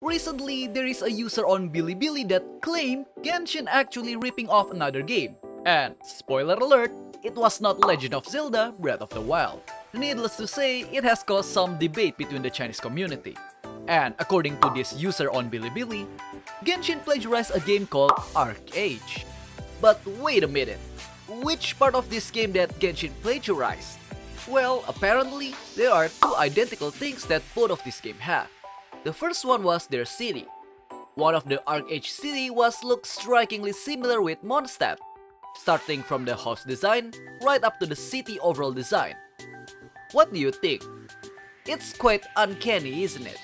Recently, there is a user on Bilibili that claimed Genshin actually ripping off another game. And, spoiler alert, it was not Legend of Zelda Breath of the Wild. Needless to say, it has caused some debate between the Chinese community. And according to this user on Bilibili, Genshin plagiarized a game called ArcheAge. But wait a minute, which part of this game that Genshin plagiarized? Well, apparently, there are two identical things that both of these games have. The first one was their city. One of the ArcheAge city was looked strikingly similar with Mondstadt, starting from the house design right up to the city overall design. What do you think? It's quite uncanny, isn't it?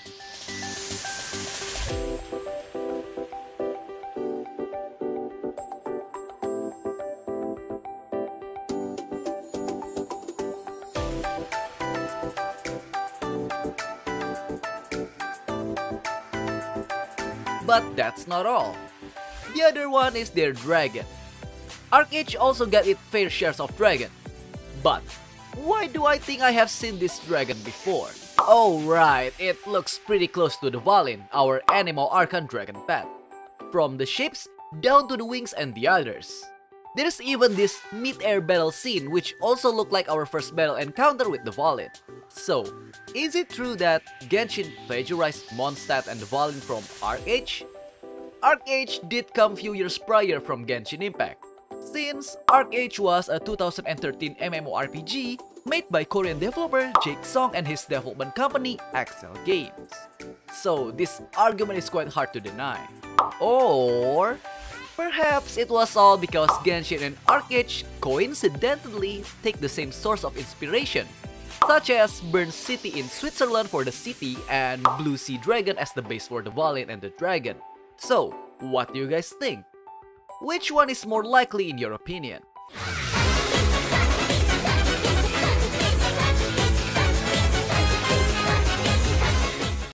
But that's not all. The other one is their dragon. ArcheAge also got its fair shares of dragon. But why do I think I have seen this dragon before? Oh right, it looks pretty close to Dvalin, our Anemo Archon dragon pet. From the ships down to the wings and the others. There's even this mid-air battle scene which also looked like our first battle encounter with Dvalin. So, is it true that Genshin plagiarized Mondstadt and Dvalin from ArcheAge? ArcheAge did come few years prior from Genshin Impact, since ArcheAge was a 2013 MMORPG made by Korean developer Jake Song and his development company XL Games. So this argument is quite hard to deny. Or perhaps it was all because Genshin and ArcheAge coincidentally take the same source of inspiration, such as Bern City in Switzerland for the city and Blue Sea Dragon as the base for Dvalin and the Dragon. So, what do you guys think? Which one is more likely in your opinion?